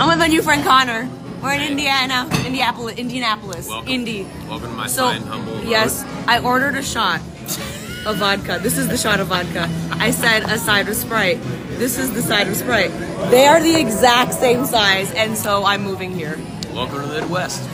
I'm with my new friend Conor. We're in Indiana, Indianapolis, Indianapolis, Welcome. Indy. Welcome to my So fine, humble Yes, yes, I ordered a shot of vodka. This is the shot of vodka. I said a side of Sprite. This is the side of Sprite. They are the exact same size, and so I'm moving here. Welcome to the Midwest.